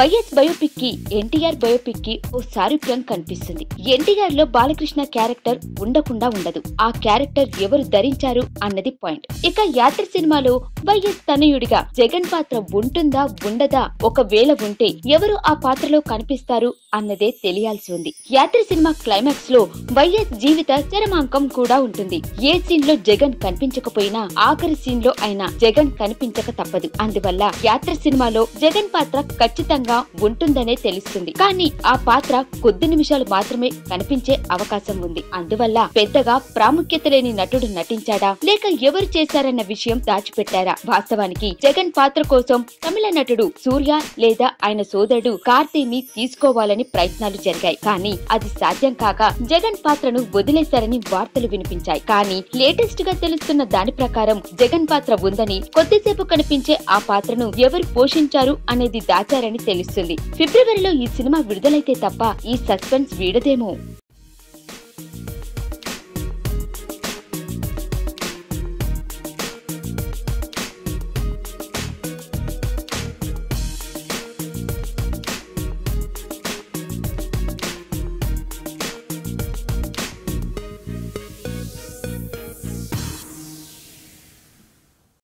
YS బయోపిక్కి NTR బయోపిక్కి ఓ సారూప్యం కనిపిస్తుంది. ఎన్టీఆర్లో Balakrishna character ఉండకుండా ఉండదు. ఆ క్యారెక్టర్ ఎవరు ధరించారు అన్నది పాయింట్. ఇక యాత్ర సినిమాలో వైఎస్ తనయుడిగా జగన్ పాత్ర ఉంటుందా ఉండదా ఒకవేళ ఉంటే ఎవరు ఆ పాత్రలో కనిపిస్తారు అన్నదే తెలియాల్సి ఉంది. యాత్ర సినిమా క్లైమాక్స్లో వైఎస్ జీవిత చరమాంకం కూడా ఉంటుంది. ఏ సీన్లో జగన్ కనిపించకపోయినా ఆఖరి సీన్లో అయినా జగన్ కనిపించక తప్పదు. అందువల్ల యాత్ర సినిమాలో జగన్ పాత్ర ఖచ్చితంగా ఉంటుందనే తెలుస్తుంది. కానీ ఆ పాత్ర కొద్ది నిమిషాలు మాత్రమే కనిపించే అవకాశం ఉంది. అందువల్ల పెద్దగా ప్రాముఖ్యత లేని నటుడు నటించాడా? లేక ఎవరు చేశారన్న విషయం దాచిపెట్టారా? వాస్తవానికి జగన్ పాత్ర కోసం తమిళ నటుడు సూర్య లేదా ఆయన సోదరుడు కార్తీని తీసుకోవాలని ప్రయత్నాలు జరిగాయి. కానీ అది సాధ్యం కాక జగన్ పాత్రను వదిలేశారని వార్తలు వినిపించాయి. కానీ లేటెస్ట్గా తెలుస్తున్న దాని ప్రకారం జగన్ పాత్ర ఉందని కొద్దిసేపు కనిపించే ఆ పాత్రను ఎవరు పోషించారు అనేది దాచారని తెలుస్తుంది. ఫిబ్రవరిలో ఈ సినిమా విడుదలైతే తప్ప ఈ సస్పెన్స్ వీడదేమో.